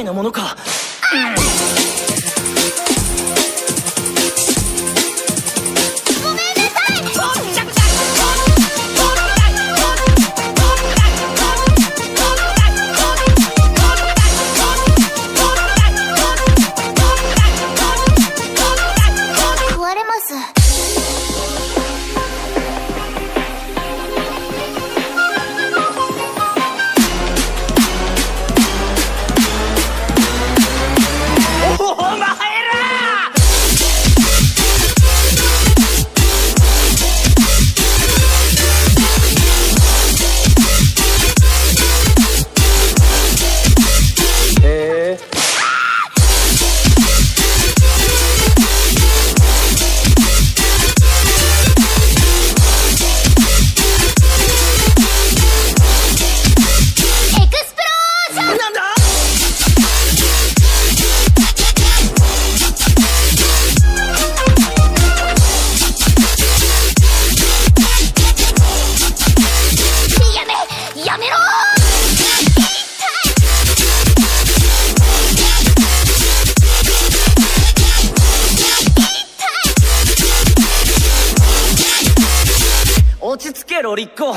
たいなものか、うん落ち着けロリッコ。